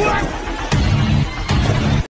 What?